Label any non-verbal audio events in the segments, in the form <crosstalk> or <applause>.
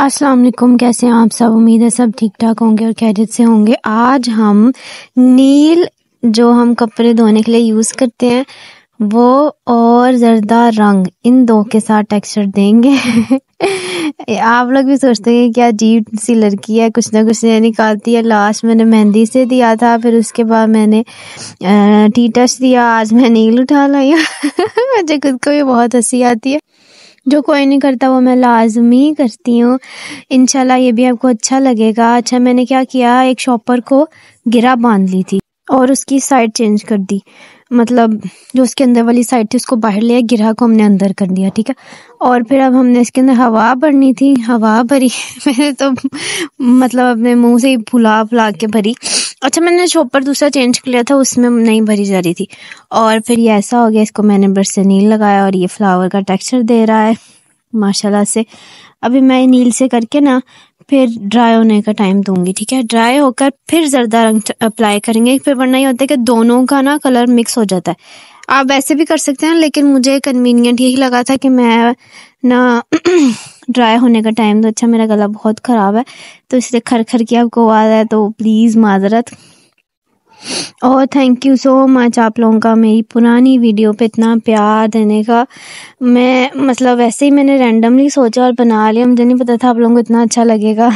अस्सलाम वालेकुम कैसे हैं आप सब? उम्मीद है सब ठीक ठाक होंगे और खैरियत से होंगे। आज हम नील, जो हम कपड़े धोने के लिए यूज़ करते हैं वो और जरदा रंग, इन दो के साथ टेक्सचर देंगे। आप लोग भी सोचते हैं क्या अजीब सी लड़की है, कुछ ना कुछ निकालती है। लास्ट मैंने मेहंदी से दिया था, फिर उसके बाद मैंने टी टच दिया, आज मैं नील उठा लाई <laughs> मुझे खुद को भी बहुत हँसी आती है। जो कोई नहीं करता, वो मैं लाजमी करती हूँ। इनशाला ये भी आपको अच्छा लगेगा। अच्छा मैंने क्या किया, एक शॉपर को गिरा बाँध ली थी और उसकी साइड चेंज कर दी। मतलब जो उसके अंदर वाली साइड थी, उसको बाहर लिया गिरा को हमने अंदर कर दिया, ठीक है? और फिर अब हमने इसके अंदर हवा भरनी थी, हवा भरी। <laughs> मैंने तो मतलब अपने मुँह से ही फुला फुला के भरी। अच्छा मैंने शॉपर दूसरा चेंज कर लिया था, उसमें नहीं भरी जा रही थी। और फिर ये ऐसा हो गया, इसको मैंने ब्रश से नील लगाया और ये फ्लावर का टेक्सचर दे रहा है, माशाल्लाह से। अभी मैं नील से करके ना फिर ड्राई होने का टाइम दूँगी, ठीक है? ड्राई होकर फिर ज़रदा रंग अप्लाई करेंगे। फिर वरना ये होता है कि दोनों का ना कलर मिक्स हो जाता है। आप वैसे भी कर सकते हैं, लेकिन मुझे कन्वीनियंट यही लगा था कि मैं ना <clears throat> ड्राई होने का टाइम तो अच्छा मेरा गला बहुत ख़राब है। तो इसलिए खर खर की आपको आवाज़ है तो प्लीज़ माजरत। और थैंक यू सो मच आप लोगों का मेरी पुरानी वीडियो पे इतना प्यार देने का। मैं मतलब वैसे ही मैंने रैंडमली सोचा और बना लिया, मुझे नहीं पता था आप लोगों को इतना अच्छा लगेगा।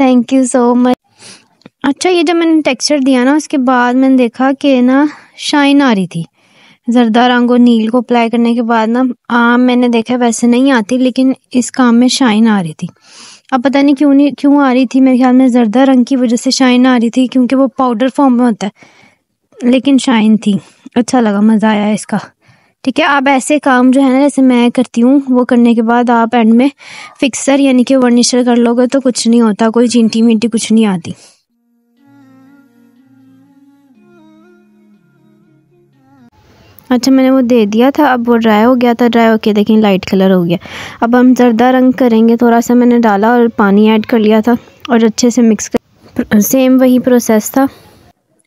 थैंक यू सो मच अच्छा ये जब मैंने टेक्सचर दिया ना, उसके बाद मैंने देखा कि ना शाइन आ रही थी। जरदा रंग और नील को अप्लाई करने के बाद ना आम मैंने देखा वैसे नहीं आती, लेकिन इस काम में शाइन आ रही थी। अब पता नहीं क्यों नहीं, क्यों आ रही थी? मेरे ख्याल में जरदा रंग की वजह से शाइन आ रही थी, क्योंकि वो पाउडर फॉर्म में होता है। लेकिन शाइन थी। अच्छा लगा, मज़ा आया इसका। ठीक है, आप ऐसे काम जो है ना, जैसे मैं करती हूँ, वो करने के बाद आप एंड में फिक्सर यानी कि वर्निशर कर लोगे तो कुछ नहीं होता, कोई चिंटी मिंटी कुछ नहीं आती। अच्छा मैंने वो दे दिया था अब वो ड्राई हो गया था ड्राई होके देखें लाइट कलर हो गया। अब हम जर्दा रंग करेंगे थोड़ा सा मैंने डाला और पानी ऐड कर लिया था और अच्छे से मिक्स कर सेम वही प्रोसेस था।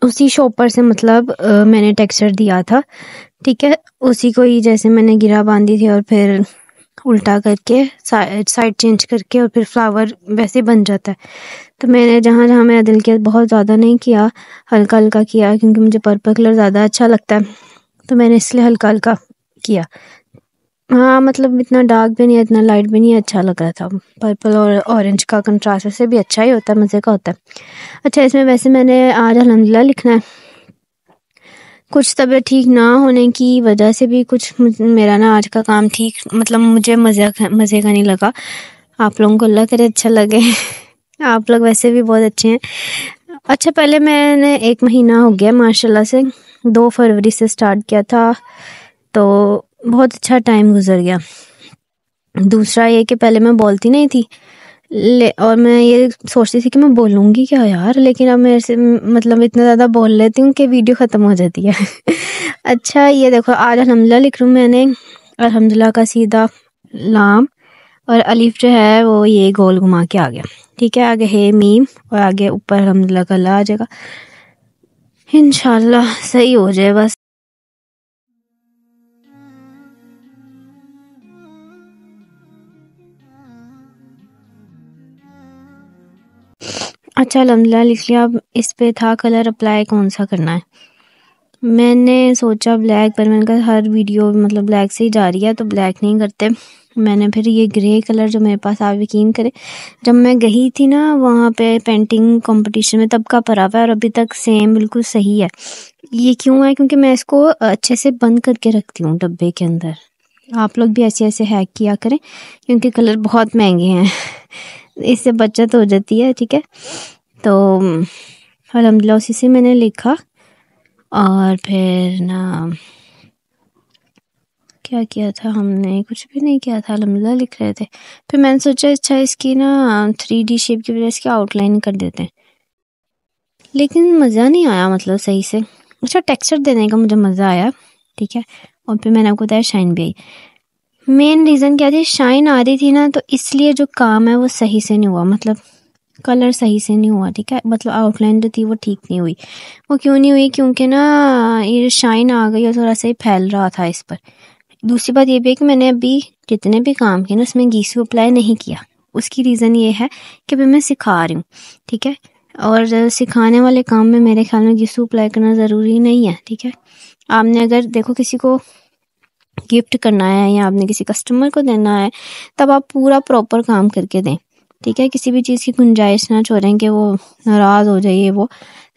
उसी शॉपर से मतलब आ, मैंने टेक्सचर दिया था ठीक है? उसी को ही जैसे मैंने गिरा बांधी थी और फिर उल्टा करके साइड चेंज करके और फिर फ्लावर वैसे बन जाता है। तो मैंने जहाँ जहाँ मेरा दिल किया बहुत ज़्यादा नहीं किया हल्का हल्का किया क्योंकि मुझे पर्पल कलर ज़्यादा अच्छा लगता है। तो मैंने इसलिए हल्का हल्का किया। हाँ मतलब इतना डार्क भी नहीं है, इतना लाइट भी नहीं अच्छा लग रहा था। पर्पल और ऑरेंज का कंट्रास्ट वैसे भी अच्छा ही होता है, मज़े का होता है। अच्छा इसमें वैसे मैंने आज अलहमदिल्ला लिखना है। कुछ तबीयत ठीक ना होने की वजह से भी कुछ मेरा ना आज का काम ठीक मतलब मुझे मज़े मज़े का नहीं लगा। आप लोगों को अल्लाह करे अच्छा लगे। <laughs> आप लोग वैसे भी बहुत अच्छे हैं। अच्छा पहले मैंने एक महीना हो गया, माशाल्लाह से। दो फरवरी से स्टार्ट किया था तो बहुत अच्छा टाइम गुजर गया। दूसरा ये कि पहले मैं बोलती नहीं थी, ले, और मैं ये सोचती थी कि मैं बोलूँगी क्या यार, लेकिन अब मेरे से मतलब इतना ज़्यादा बोल लेती हूँ कि वीडियो ख़त्म हो जाती है। <laughs> अच्छा ये देखो, आज अलहमदिल्ला लिख लूँ मैंने अलहमदिल्ला का सीधा लाम और अलीफ जो है वो ये गोल घुमा के आ गया। ठीक है, आगे है मीम, और आगे ऊपर अलहमदिल्ला का ला आ जाएगा। इंशाल्लाह, सही हो जाए बस। अच्छा अलहमदिल्ला लिख लिया, अब इस पे था कलर अप्लाई कौन सा करना है? मैंने सोचा ब्लैक पर मैंने कहा हर वीडियो मतलब ब्लैक से ही जा रही है तो ब्लैक नहीं करते। मैंने फिर ये ग्रे कलर जो मेरे पास आप यकीन करें, जब मैं गई थी ना वहाँ पे पेंटिंग कंपटीशन में, तब का परा हुआ है और अभी तक सेम बिल्कुल सही है। ये क्यों है? क्योंकि मैं इसको अच्छे से बंद करके रखती हूँ डब्बे के अंदर। आप लोग भी ऐसे ऐसे हैक किया करें, क्योंकि कलर बहुत महँगे हैं। इससे बचत हो जाती है, ठीक है? तो अलहमदिल्ला उसी से मैंने लिखा। और फिर ना, क्या किया था हमने? कुछ भी नहीं किया था अलहमदिल्ला लिख रहे थे। फिर मैंने सोचा अच्छा इसकी ना थ्री डी शेप की वजह इसकी आउटलाइन कर देते हैं। लेकिन मज़ा नहीं आया मतलब सही से। अच्छा टेक्सचर देने का मुझे मज़ा आया, ठीक है? और फिर मैंने आपको बताया शाइन भी आई। मेन रीज़न क्या थी? शाइन आ रही थी ना तो इसलिए जो काम है वो सही से नहीं हुआ मतलब कलर सही से नहीं हुआ, ठीक है? मतलब आउटलाइन जो थी वो ठीक नहीं हुई। वो क्यों नहीं हुई? क्योंकि ना, ये शाइन आ गई और थोड़ा सा ही फैल रहा था इस पर। दूसरी बात ये भी है कि मैंने अभी जितने भी काम किए ना, उसमें गीसू अप्लाई नहीं किया। उसकी रीज़न ये है कि भाई मैं सिखा रही हूँ, ठीक है? और सिखाने वाले काम में मेरे ख्याल में गिसू अप्लाई करना ज़रूरी नहीं है, ठीक है? आपने अगर देखो किसी को गिफ्ट करना है या आपने किसी कस्टमर को देना है, तब आप पूरा प्रॉपर काम करके दें। ठीक है? किसी भी चीज़ की गुंजाइश ना छोड़ें कि वो नाराज़ हो जाइए वो।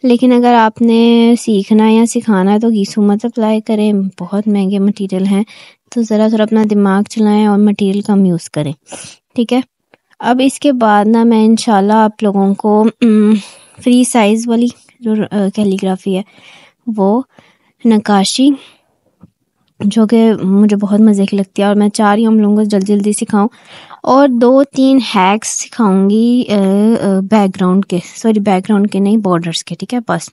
लेकिन अगर आपने सीखना या सिखाना है तो गीसू मत अप्लाई करें। बहुत महँगे मटेरियल हैं। तो ज़रा थोड़ा अपना दिमाग चलाएँ और मटेरियल कम यूज़ करें। ठीक है? अब इसके बाद ना मैं इंशाल्लाह आप लोगों को फ्री साइज़ वाली जो कैलीग्राफी है, वो नकाशी जो कि मुझे बहुत मज़े की लगती है और मैं चाह रही हूँ हम लोगों को जल्दी जल्दी सिखाऊं। और दो तीन हैक्स सिखाऊँगी बैकग्राउंड के। सॉरी बैकग्राउंड के नहीं बॉर्डर्स के, ठीक है? बस।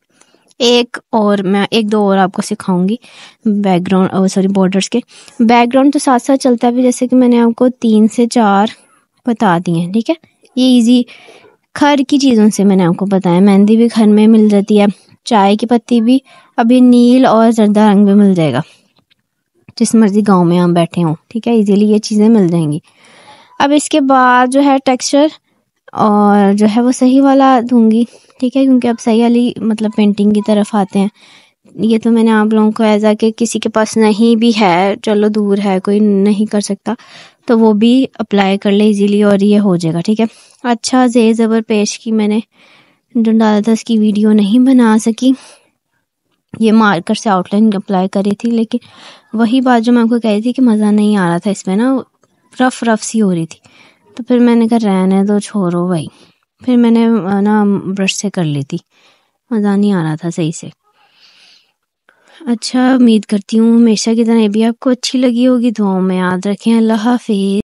एक और मैं, एक दो और आपको सिखाऊँगी बैकग्राउंड सॉरी बॉर्डर्स के। बैकग्राउंड तो साथ साथ चलता है जैसे कि मैंने आपको तीन से चार बता दिए हैं, ठीक है? ये इजी घर की चीज़ों से मैंने आपको बताया। मेहंदी भी घर में मिल जाती है, चाय की पत्ती भी, अभी नील और जर्दा रंग में मिल जाएगा। जिस मर्ज़ी गाँव में हम बैठे हों, ठीक है? इजीली ये चीज़ें मिल जाएँगी। अब इसके बाद जो है टेक्सचर और जो है वो सही वाला दूँगी, ठीक है? क्योंकि अब सही वाली मतलब पेंटिंग की तरफ़ आते हैं। ये तो मैंने आप लोगों को ऐसा कि किसी के पास नहीं भी है, चलो दूर है, कोई नहीं कर सकता तो वो भी अप्लाई कर ले इजीली और ये हो जाएगा, ठीक है? अच्छा जे ज़बर पेश की मैंने, जो डाला था उसकी वीडियो नहीं बना सकी। ये मार्कर से आउटलाइन अप्लाई करी थी, लेकिन वही बात जो मैं आपको कह रही थी कि मज़ा नहीं आ रहा था इसमें ना रफ़ रफ़ सी हो रही थी। तो फिर मैंने कहा, रहने दो, छोड़ो भाई। फिर मैंने ना ब्रश से कर ली थी। मज़ा नहीं आ रहा था सही से। अच्छा उम्मीद करती हूँ हमेशा की तरह ये भी आपको अच्छी लगी होगी दुआओं में। याद रखें, अल्लाह हाफिज़।